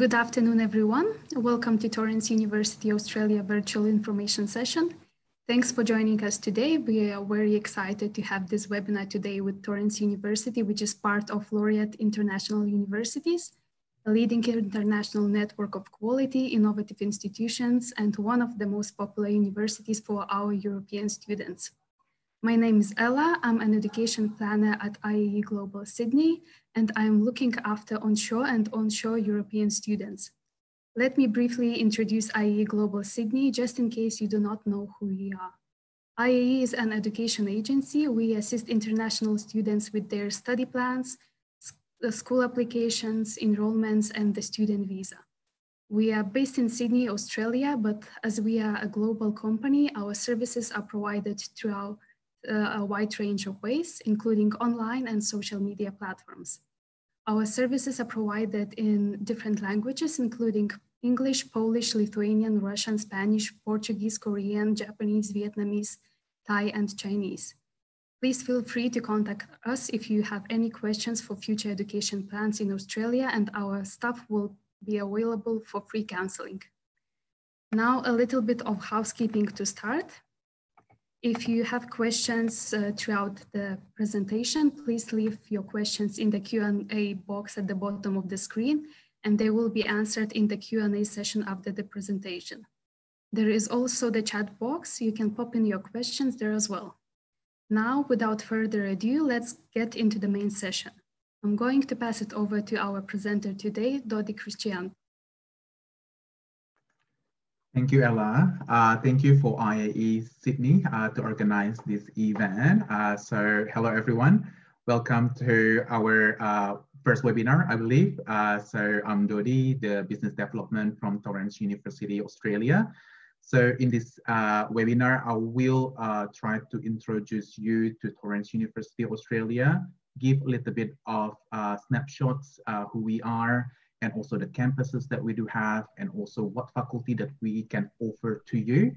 Good afternoon, everyone. Welcome to Torrens University Australia virtual information session. Thanks for joining us today. We are very excited to have this webinar today with Torrens University, which is part of Laureate International Universities, a leading international network of quality, innovative institutions, and one of the most popular universities for our European students. My name is Ella. I'm an education planner at IAE Global Sydney, and I'm looking after onshore and onshore European students. Let me briefly introduce IAE Global Sydney, just in case you do not know who we are. IAE is an education agency. We assist international students with their study plans, school applications, enrollments, and the student visa. We are based in Sydney, Australia, but as we are a global company, our services are provided throughout Uh, a wide range of ways, including online and social media platforms. Our services are provided in different languages, including English, Polish, Lithuanian, Russian, Spanish, Portuguese, Korean, Japanese, Vietnamese, Thai, and Chinese. Please feel free to contact us if you have any questions for future education plans in Australia and our staff will be available for free counseling. Now a little bit of housekeeping to start. If you have questions uh, throughout the presentation, please leave your questions in the Q&A box at the bottom of the screen, and they will be answered in the Q&A session after the presentation. There is also the chat box. You can pop in your questions there as well. Now, without further ado, let's get into the main session. I'm going to pass it over to our presenter today, Doddy Christianto. Thank you, Ella. Uh, thank you for IAE Sydney uh, to organize this event. Uh, so hello, everyone. Welcome to our uh, first webinar, I believe. Uh, so I'm Doddy, the Business Development from Torrens University, Australia. So in this uh, webinar, I will try to introduce you to Torrens University, Australia, give a little bit of snapshots, who we are, and also the campuses that we do have and also what faculty that we can offer to you.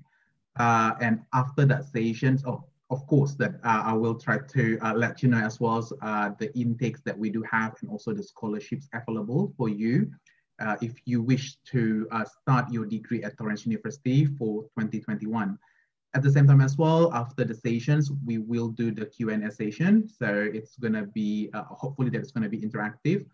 Uh, and after that session, oh, of course, that uh, I will try to uh, let you know as well as uh, the intakes that we do have and also the scholarships available for you. Uh, if you wish to uh, start your degree at Torrens University for 2021. At the same time as well, after the sessions, we will do the Q&A session. So it's gonna be, hopefully that it's gonna be interactive.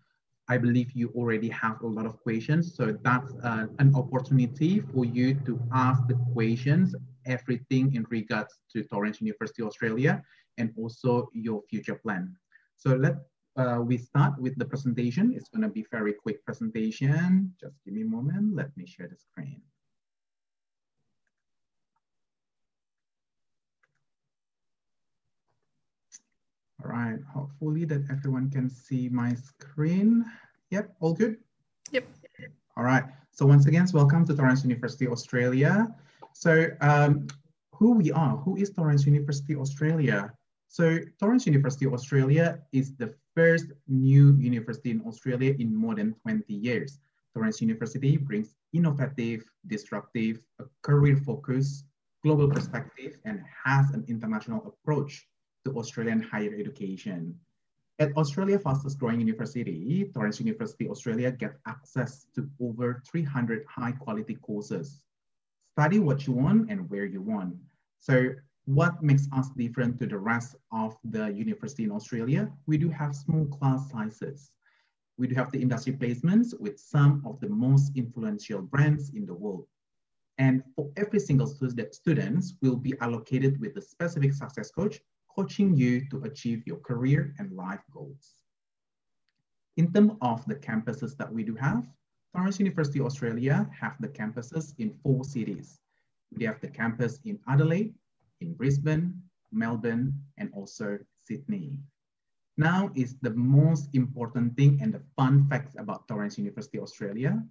I believe you already have a lot of questions. So that's uh, an opportunity for you to ask the questions, everything in regards to Torrens University Australia and also your future plan. So let uh, we start with the presentation. It's gonna be very quick presentation. Just give me a moment. Let me share the screen. All right, hopefully that everyone can see my screen. Yep, all good? Yep. All right, so once again, welcome to Torrens University Australia. So um, who we are, who is Torrens University Australia? So Torrens University Australia is the first new university in Australia in more than 20 years. Torrens University brings innovative, disruptive, career focus, global perspective, and has an international approach to Australian higher education. At Australia's fastest growing university, Torrens University Australia get access to over 300 high quality courses. Study what you want and where you want. So what makes us different to the rest of the university in Australia? We do have small class sizes. We do have the industry placements with some of the most influential brands in the world. And for every single student, students will be allocated with a specific success coach coaching you to achieve your career and life goals. In terms of the campuses that we do have, Torrens University Australia have the campuses in four cities. We have the campus in Adelaide, in Brisbane, Melbourne, and also Sydney. Now is the most important thing and the fun facts about Torrens University Australia.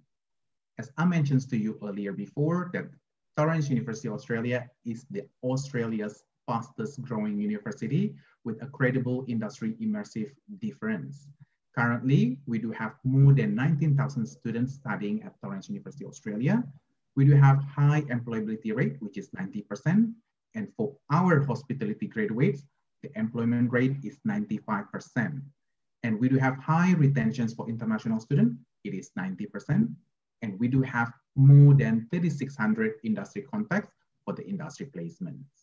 As I mentioned to you earlier before that Torrens University Australia is the Australia's fastest growing university with a credible industry immersive difference. Currently, we do have more than 19,000 students studying at Torrens University Australia. We do have high employability rate, which is 90%. And for our hospitality graduates, the employment rate is 95%. And we do have high retentions for international students, it is 90%. And we do have more than 3,600 industry contacts for the industry placements.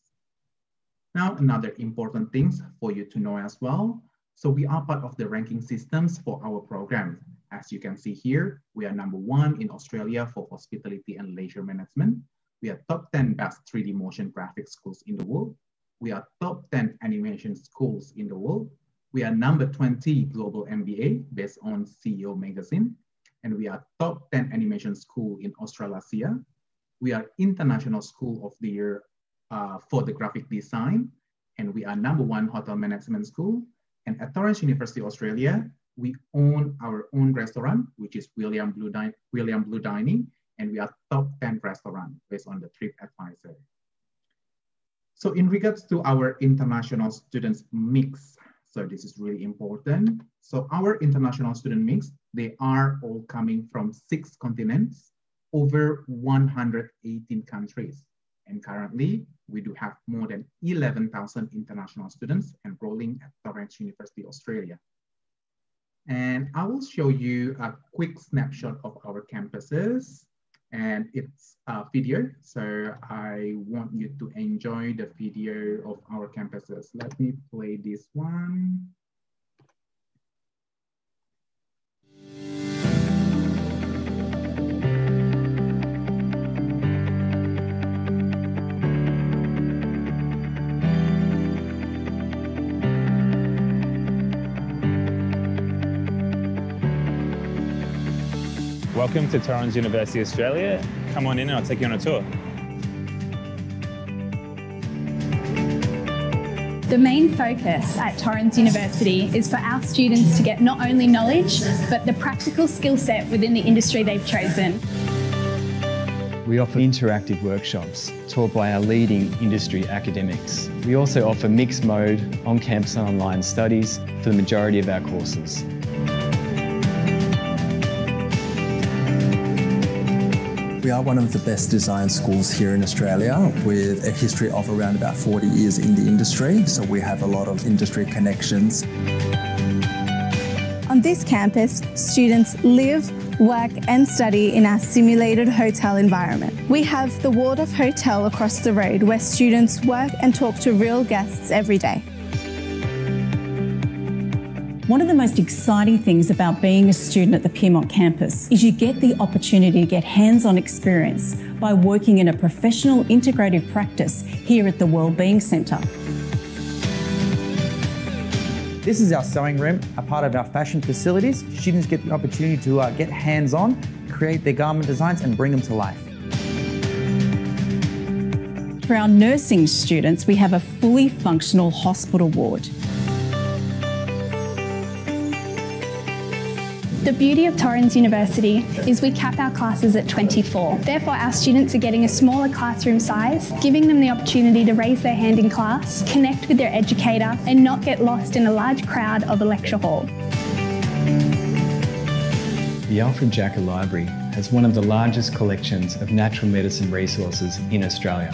Now, another important things for you to know as well. So we are part of the ranking systems for our program. As you can see here, we are number one in Australia for hospitality and leisure management. We are top 10 best 3D motion graphics schools in the world. We are top 10 animation schools in the world. We are number 20 global MBA based on CEO magazine. And we are top 10 animation school in Australasia. We are International School of the Year uh, for the graphic design. And we are number one hotel management school. And at Torrens University Australia, we own our own restaurant, which is William Blue, Din William Blue Dining, and we are top 10 restaurant based on the TripAdvisor. So in regards to our international students mix, so this is really important. So our international student mix, they are all coming from six continents, over 118 countries. And currently, we do have more than 11,000 international students enrolling at Torrens University, Australia. And I will show you a quick snapshot of our campuses and it's a video. So I want you to enjoy the video of our campuses. Let me play this one. Welcome to Torrens University Australia. Come on in and I'll take you on a tour. The main focus at Torrens University is for our students to get not only knowledge, but the practical skill set within the industry they've chosen. We offer interactive workshops taught by our leading industry academics. We also offer mixed mode, on-campus and online studies for the majority of our courses. We are one of the best design schools here in Australia with a history of around about 40 years in the industry. So we have a lot of industry connections. On this campus, students live, work and study in our simulated hotel environment. We have the Waldorf Hotel across the road where students work and talk to real guests every day. One of the most exciting things about being a student at the Pyrmont campus is you get the opportunity to get hands-on experience by working in a professional integrative practice here at the Wellbeing Centre. This is our sewing room, a part of our fashion facilities. Students get the opportunity to uh, get hands-on, create their garment designs and bring them to life. For our nursing students, we have a fully functional hospital ward. The beauty of Torrens University is we cap our classes at 24. Therefore, our students are getting a smaller classroom size, giving them the opportunity to raise their hand in class, connect with their educator, and not get lost in a large crowd of a lecture hall. The Alfred Jacka Library has one of the largest collections of natural medicine resources in Australia.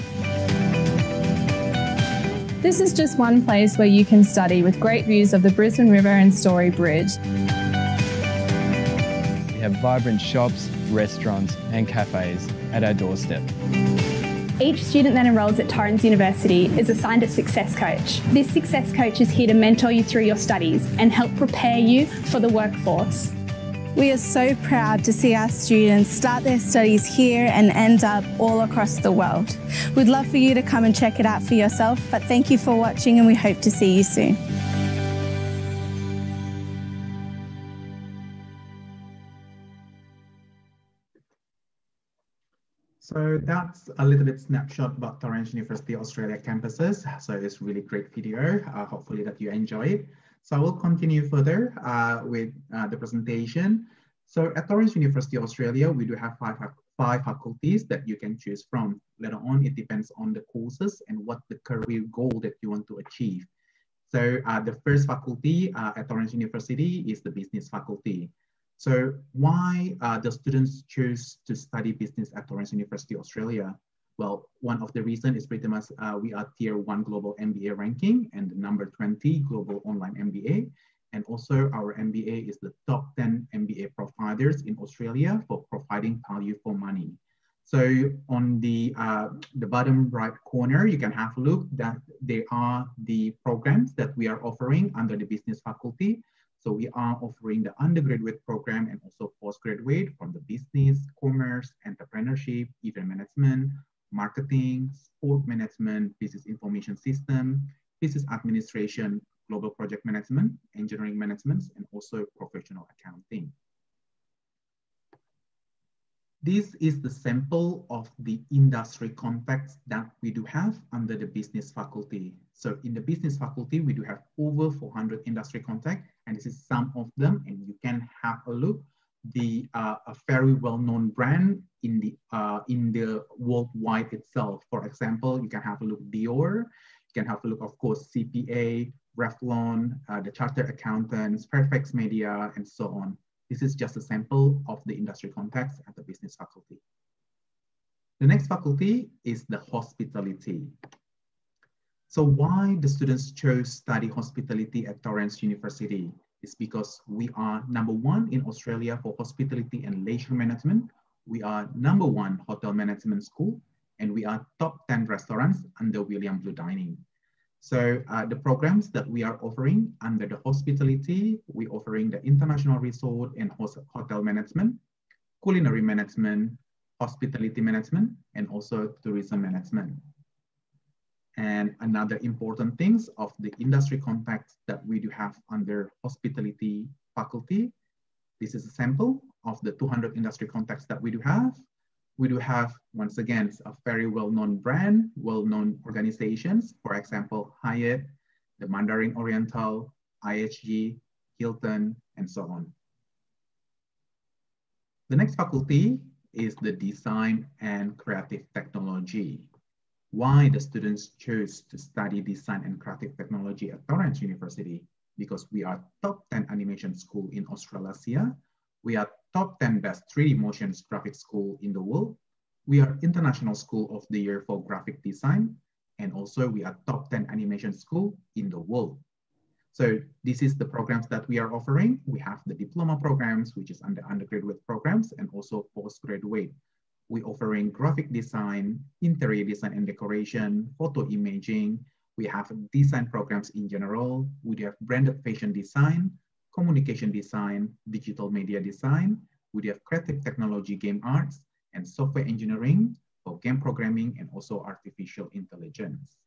This is just one place where you can study with great views of the Brisbane River and Story Bridge have vibrant shops, restaurants and cafes at our doorstep. Each student that enrolls at Torrens University is assigned a success coach. This success coach is here to mentor you through your studies and help prepare you for the workforce. We are so proud to see our students start their studies here and end up all across the world. We'd love for you to come and check it out for yourself, but thank you for watching and we hope to see you soon. So that's a little bit snapshot about Torrens University Australia campuses. So it's really great video. Uh, hopefully that you enjoy it. So I will continue further uh, with uh, the presentation. So at Torrens University Australia, we do have five, five faculties that you can choose from. Later on, it depends on the courses and what the career goal that you want to achieve. So uh, the first faculty uh, at Torrens University is the business faculty. So why uh, the students choose to study business at Torrens University Australia? Well, one of the reasons is pretty much uh, we are tier one global MBA ranking and number 20 global online MBA. And also our MBA is the top 10 MBA providers in Australia for providing value for money. So on the, uh, the bottom right corner, you can have a look that they are the programs that we are offering under the business faculty. So we are offering the undergraduate program and also postgraduate from the business, commerce, entrepreneurship, event management, marketing, sport management, business information system, business administration, global project management, engineering management, and also professional accounting. This is the sample of the industry context that we do have under the business faculty. So in the business faculty, we do have over 400 industry contact, and this is some of them, and you can have a look. The uh, a very well-known brand in the uh, in the worldwide itself. For example, you can have a look Dior, you can have a look, of course, CPA, Revlon, uh, the Chartered Accountants, Fairfax Media, and so on. This is just a sample of the industry context at the business faculty. The next faculty is the hospitality. So why the students chose study hospitality at Torrens University is because we are number one in Australia for hospitality and leisure management. We are number one hotel management school, and we are top 10 restaurants under William Blue Dining. So uh, the programs that we are offering under the hospitality, we're offering the international resort and hotel management, culinary management, hospitality management, and also tourism management. And another important things of the industry contacts that we do have under hospitality faculty. This is a sample of the 200 industry contacts that we do have we do have, once again, a very well-known brand, well-known organizations, for example, Hyatt, the Mandarin Oriental, IHG, Hilton, and so on. The next faculty is the design and creative technology. Why the students chose to study design and creative technology at Torrens University? Because we are top 10 animation school in Australasia. We are top 10 best 3D motion graphic school in the world. We are International School of the Year for Graphic Design, and also we are top 10 animation school in the world. So this is the programs that we are offering. We have the diploma programs, which is under undergraduate programs, and also postgraduate. We're offering graphic design, interior design and decoration, photo imaging. We have design programs in general. We have branded fashion design, communication design, digital media design. We have creative technology, game arts, and software engineering for game programming and also artificial intelligence.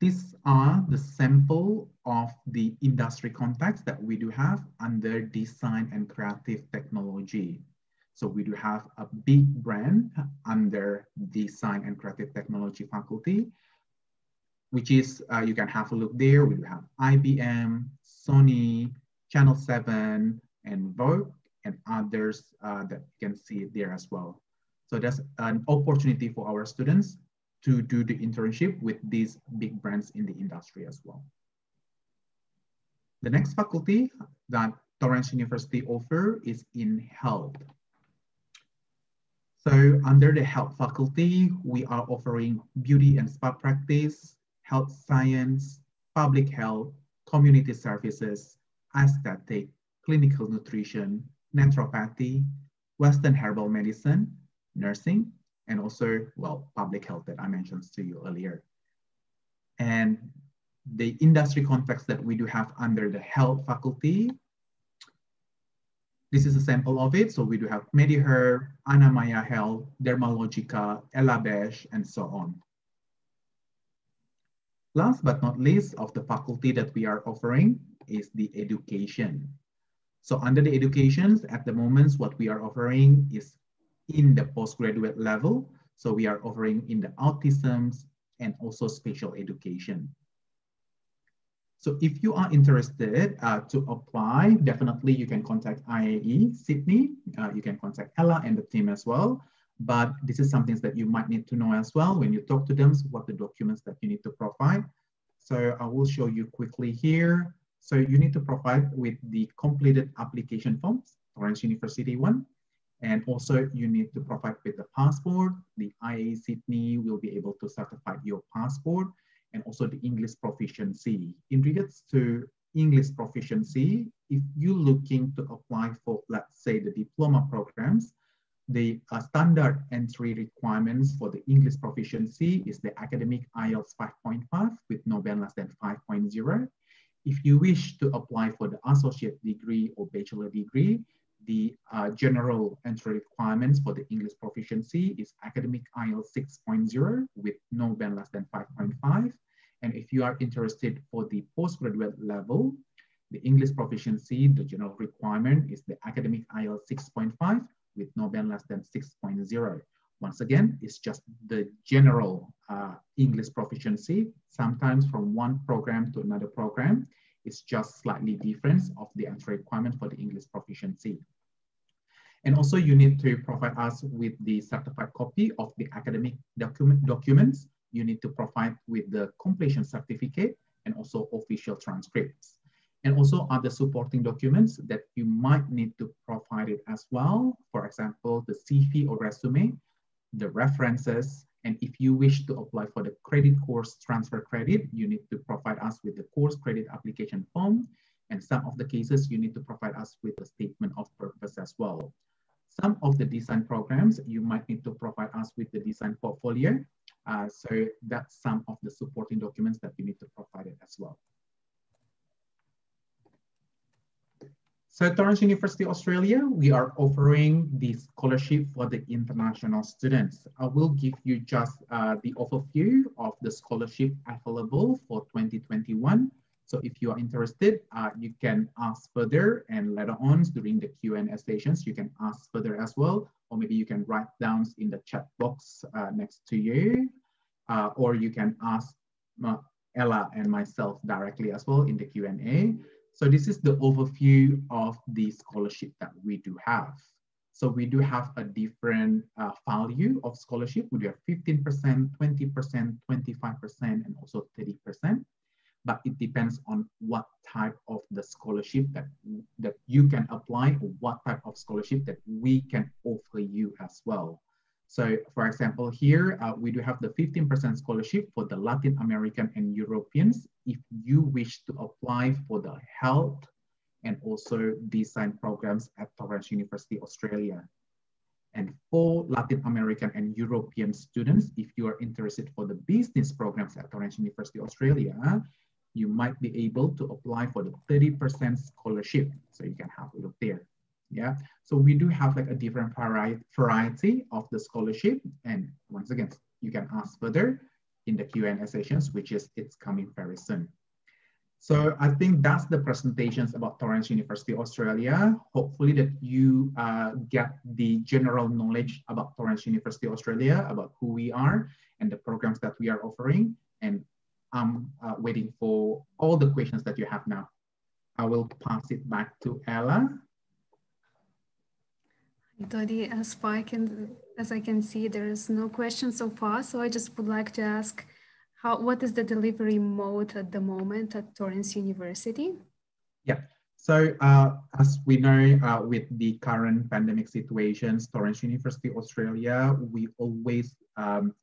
These are the sample of the industry contacts that we do have under design and creative technology. So we do have a big brand under design and creative technology faculty which is, uh, you can have a look there. We do have IBM, Sony, Channel 7, and Vogue, and others uh, that you can see there as well. So that's an opportunity for our students to do the internship with these big brands in the industry as well. The next faculty that Torrens University offer is in health. So under the health faculty, we are offering beauty and spa practice, health science, public health, community services, aesthetic, clinical nutrition, naturopathy, Western herbal medicine, nursing, and also, well, public health that I mentioned to you earlier. And the industry context that we do have under the health faculty, this is a sample of it. So we do have MediHerb, Anamaya Health, Dermalogica, Elabesh, and so on. Last but not least of the faculty that we are offering is the education. So under the educations, at the moment, what we are offering is in the postgraduate level. So we are offering in the autisms and also special education. So if you are interested uh, to apply, definitely you can contact IAE Sydney. Uh, you can contact Ella and the team as well. But this is something that you might need to know as well when you talk to them, what the documents that you need to provide. So I will show you quickly here. So you need to provide with the completed application forms, Torrens University one. And also you need to provide with the passport. The IAE Sydney will be able to certify your passport. and also the English proficiency. In regards to English proficiency, if you're looking to apply for, let's say, the diploma programs, the uh, standard entry requirements for the English proficiency is the academic IELTS 5.5 with no band less than 5.0. If you wish to apply for the associate degree or bachelor degree, the uh, general entry requirements for the English proficiency is academic IELTS 6.0 with no band less than 5.5. And if you are interested for the postgraduate level, the English proficiency, the general requirement is the academic IELTS 6.5 with no band less than 6.0. Once again, it's just the general uh, English proficiency. Sometimes from one program to another program, it's just slightly difference of the entry requirement for the English proficiency. And also you need to provide us with the certified copy of the academic document documents. You need to provide with the completion certificate and also official transcripts and also other supporting documents that you might need to provide it as well. For example, the CV or resume, the references, and if you wish to apply for the credit course transfer credit, you need to provide us with the course credit application form. And some of the cases, you need to provide us with a statement of purpose as well. Some of the design programs, you might need to provide us with the design portfolio. Uh, so that's some of the supporting documents that you need to provide it as well. So at Torrens University Australia, we are offering the scholarship for the international students. I will give you just uh, the overview of the scholarship available for 2021. So if you are interested, uh, you can ask further and later on during the Q&A sessions, you can ask further as well, or maybe you can write down in the chat box uh, next to you, uh, or you can ask uh, Ella and myself directly as well in the Q&A. So this is the overview of the scholarship that we do have. So we do have a different uh, value of scholarship. We do have 15%, 20%, 25%, and also 30%. But it depends on what type of the scholarship that, that you can apply or what type of scholarship that we can offer you as well. So for example, here uh, we do have the 15% scholarship for the Latin American and Europeans if you wish to apply for the health and also design programs at Torrens University Australia. And for Latin American and European students, if you are interested for the business programs at Torrens University Australia, you might be able to apply for the 30% scholarship. So you can have a look there. Yeah, so we do have like a different variety of the scholarship. And once again, you can ask further in the Q&A sessions, which is it's coming very soon. So I think that's the presentations about Torrens University Australia. Hopefully that you uh, get the general knowledge about Torrens University Australia, about who we are and the programs that we are offering. And I'm uh, waiting for all the questions that you have now. I will pass it back to Ella. Doddy, as I can, as I can see, there is no question so far. So I just would like to ask, how what is the delivery mode at the moment at Torrens University? Yeah. So uh, as we know, uh, with the current pandemic situations, Torrens University Australia, we always um,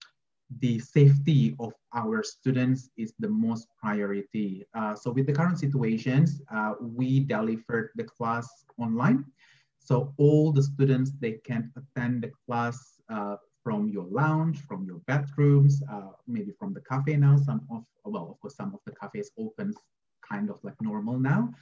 the safety of our students is the most priority. Uh, so with the current situations, uh, we delivered the class online. So all the students, they can attend the class uh, from your lounge, from your bedrooms, uh, maybe from the cafe now. Some of, well, of course, some of the cafes open kind of like normal now.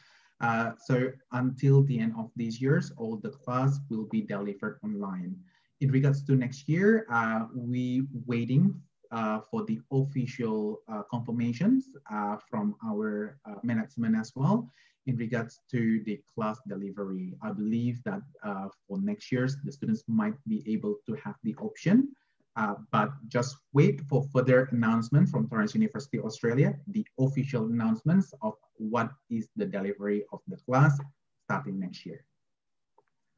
Uh, so until the end of these years, all the class will be delivered online. In regards to next year, uh, we waiting uh, for the official uh, confirmations uh, from our uh, management as well in regards to the class delivery. I believe that uh, for next year's, the students might be able to have the option, uh, but just wait for further announcement from Torrens University Australia, the official announcements of what is the delivery of the class starting next year.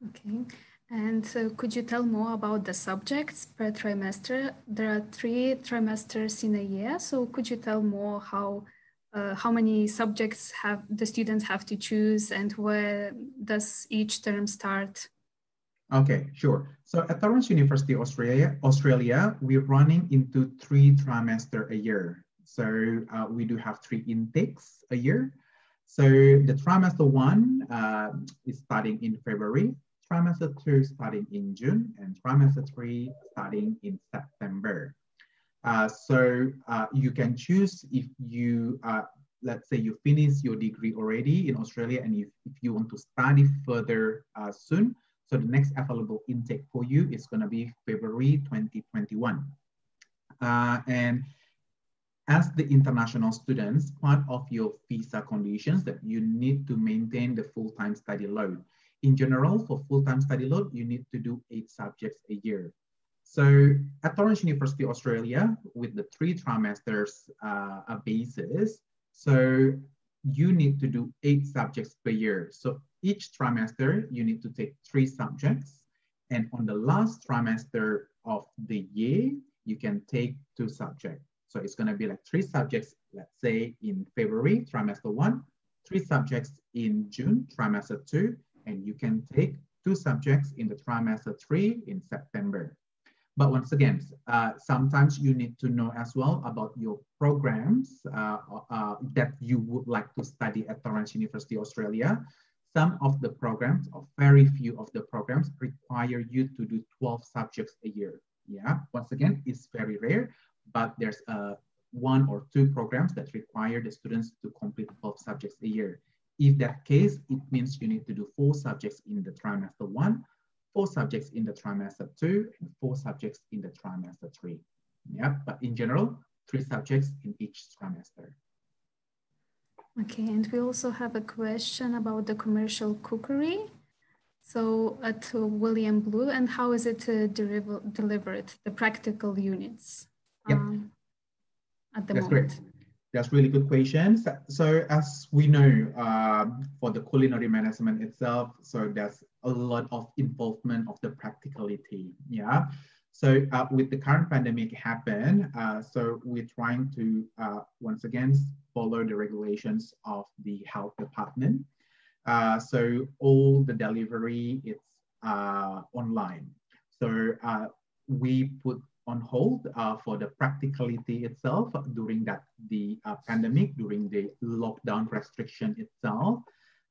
Okay. And so could you tell more about the subjects per trimester? There are three trimesters in a year. So could you tell more how uh, how many subjects have the students have to choose and where does each term start? Okay, sure. So at Torrens University Australia, Australia, we're running into three trimester a year. So uh, we do have three intakes a year. So the trimester one uh, is starting in February, trimester two starting in June, and trimester three starting in September. Uh, so uh, you can choose if you, uh, let's say you finish your degree already in Australia and if, if you want to study further soon, so the next available intake for you is gonna be February 2021. Uh, and as the international students, part of your visa conditions that you need to maintain the full-time study load. In general, for full-time study load, you need to do eight subjects a year. So at Torrens University Australia, with the three trimesters uh, basis, so you need to do eight subjects per year. So each trimester, you need to take three subjects. And on the last trimester of the year, you can take two subjects. So it's gonna be like three subjects, let's say in February, trimester one, three subjects in June, trimester two, and you can take two subjects in the trimester three in September. But once again, uh, sometimes you need to know as well about your programs uh, uh, that you would like to study at Torrens University Australia. Some of the programs, or very few of the programs, require you to do 12 subjects a year. Yeah, once again, it's very rare, but there's uh, one or two programs that require the students to complete 12 subjects a year. If that case, it means you need to do four subjects in the trimester one, four subjects in the trimester two, and four subjects in the trimester three. Yeah, but in general, three subjects in each trimester. Okay, and we also have a question about the commercial cookery. So at William Blue, and how is it uh, delivered, the practical units? Yep. Um, at the That's moment. Great. That's really good questions. So as we know, um, for the culinary management itself, so there's a lot of involvement of the practicality. Yeah. So uh, with the current pandemic happen, uh, so we're trying to uh, once again follow the regulations of the health department. Uh, so all the delivery is uh, online. So uh, we put on hold uh, for the practicality itself during that the uh, pandemic, during the lockdown restriction itself.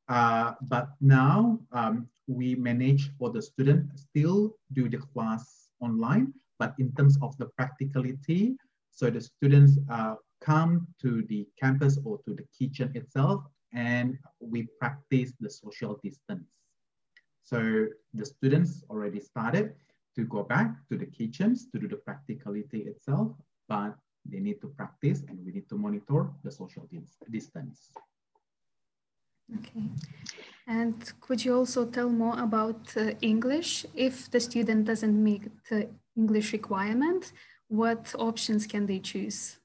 Uh, but now um, we manage for the student still do the class online, but in terms of the practicality, so the students uh, come to the campus or to the kitchen itself and we practice the social distance. So the students already started to go back to the kitchens to do the practicality itself, but they need to practice and we need to monitor the social distance. Okay. And could you also tell more about uh, English? If the student doesn't meet the English requirement, what options can they choose?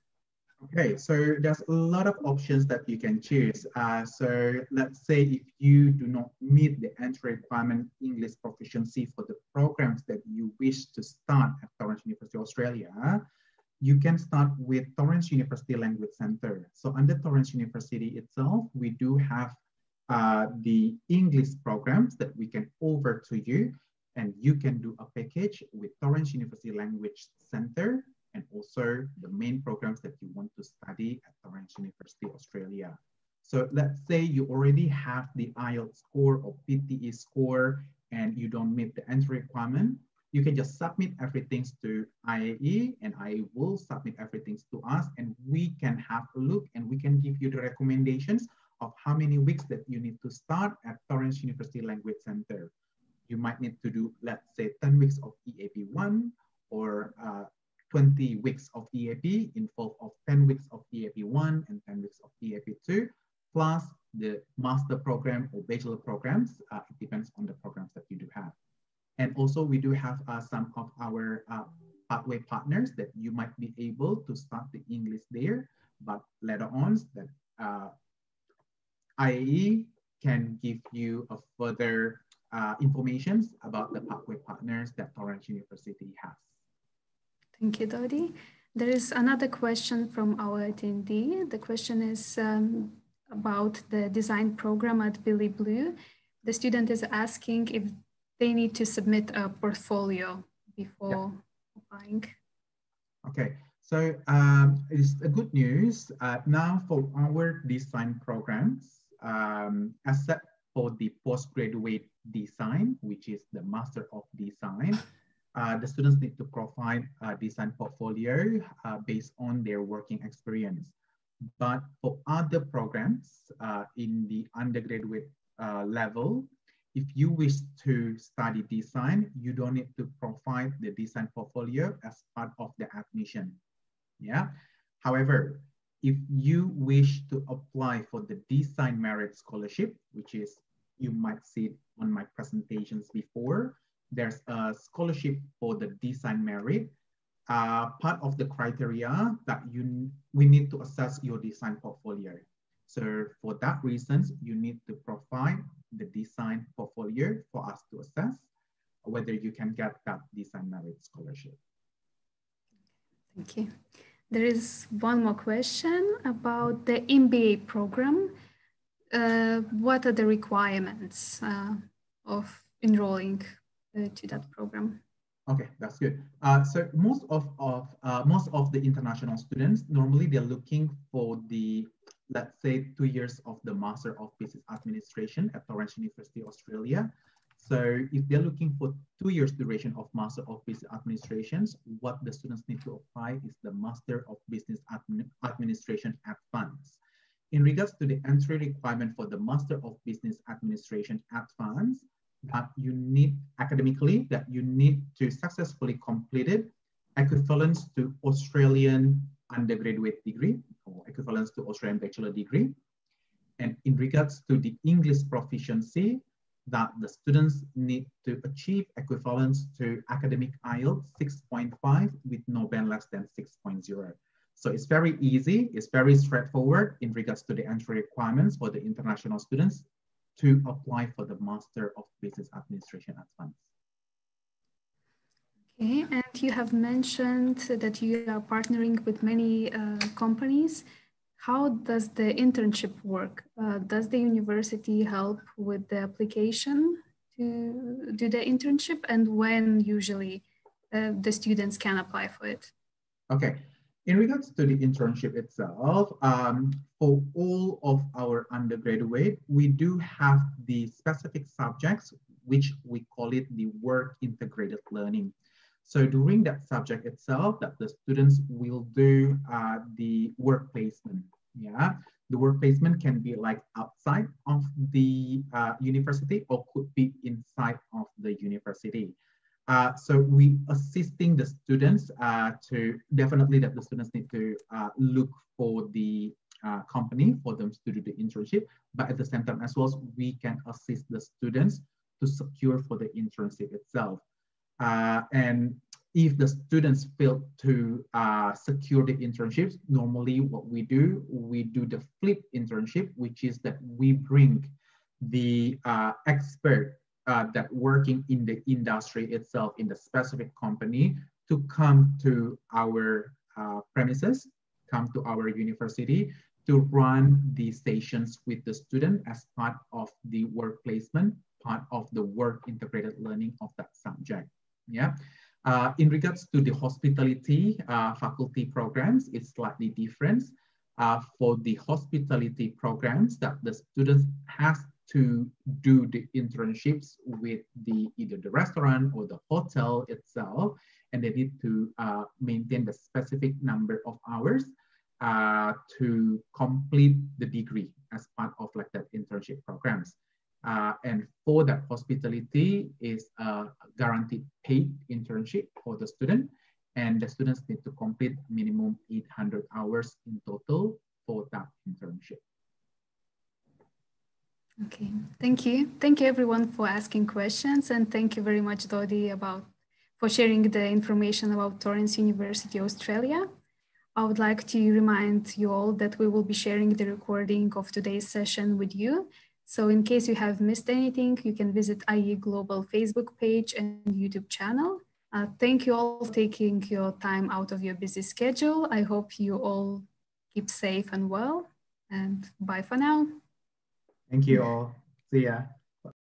Okay, so there's a lot of options that you can choose. Uh, so let's say if you do not meet the entry requirement English proficiency for the programs that you wish to start at Torrens University Australia, you can start with Torrens University Language Center. So under Torrens University itself, we do have uh, the English programs that we can offer to you and you can do a package with Torrens University Language Center and also the main programs that you want to study at Torrens University Australia. So let's say you already have the IELTS score or PTE score and you don't meet the entry requirement, you can just submit everything to IAE and I will submit everything to us and we can have a look and we can give you the recommendations of how many weeks that you need to start at Torrens University Language Center. You might need to do, let's say 10 weeks of EAP one or uh, 20 weeks of EAP involved of 10 weeks of EAP 1 and 10 weeks of EAP 2, plus the master program or bachelor programs. Uh, it depends on the programs that you do have. And also we do have uh, some of our uh, pathway partners that you might be able to start the English there, but later on that uh, IAE can give you a further uh, information about the pathway partners that Torrens University has. Thank you, Doddy. There is another question from our attendee. The question is um, about the design program at Billy Blue. The student is asking if they need to submit a portfolio before yeah. applying. Okay, So um, it's a good news. Uh, now for our design programs, um, except for the postgraduate design, which is the Master of Design, uh, the students need to provide a design portfolio uh, based on their working experience. But for other programs uh, in the undergraduate uh, level, if you wish to study design, you don't need to provide the design portfolio as part of the admission. Yeah. However, if you wish to apply for the design merit scholarship, which is you might see it on my presentations before, there's a scholarship for the design merit. Uh, part of the criteria that you we need to assess your design portfolio. So for that reasons, you need to provide the design portfolio for us to assess whether you can get that design merit scholarship. Thank you. There is one more question about the MBA program. Uh, what are the requirements uh, of enrolling uh, to that program? Okay, that's good. Uh, so most of, of uh, most of the international students normally they're looking for the let's say two years of the Master of Business Administration at Torrens University, Australia. So if they're looking for two years duration of Master of Business Administrations, what the students need to apply is the Master of Business Admin Administration Advance. In regards to the entry requirement for the Master of Business Administration Advanced, that you need academically, that you need to successfully completed equivalence to Australian undergraduate degree or equivalence to Australian bachelor degree. And in regards to the English proficiency, that the students need to achieve equivalence to academic IELTS 6.5 with no band less than 6.0. So it's very easy, it's very straightforward in regards to the entry requirements for the international students to apply for the Master of Business Administration Advanced. Okay, and you have mentioned that you are partnering with many uh, companies. How does the internship work? Uh, does the university help with the application to do the internship and when usually uh, the students can apply for it? Okay, in regards to the internship itself, um, for all of our undergraduate, we do have the specific subjects, which we call it the work integrated learning. So during that subject itself, that the students will do uh, the work placement. Yeah, the work placement can be like outside of the uh, university or could be inside of the university. Uh, so we assisting the students uh, to definitely that the students need to uh, look for the uh, company for them to do the internship, but at the same time as well we can assist the students to secure for the internship itself. Uh, and if the students fail to uh, secure the internships, normally what we do, we do the flip internship, which is that we bring the expert uh, that working in the industry itself, in the specific company, to come to our uh, premises, come to our university to run the stations with the student as part of the work placement, part of the work integrated learning of that subject. Yeah. Uh, in regards to the hospitality uh, faculty programs, it's slightly different. Uh, for the hospitality programs that the students has to do the internships with the either the restaurant or the hotel itself, and they need to uh, maintain the specific number of hours uh, to complete the degree as part of like that internship programs. Uh, and for that hospitality is a guaranteed paid internship for the student. And the students need to complete minimum 800 hours in total for that internship. Okay, thank you. Thank you everyone for asking questions. And thank you very much, Doddy, about for sharing the information about Torrens University Australia. I would like to remind you all that we will be sharing the recording of today's session with you so in case you have missed anything, you can visit IAE Global Facebook page and YouTube channel. Uh, thank you all for taking your time out of your busy schedule. I hope you all keep safe and well and bye for now. Thank you all. See ya.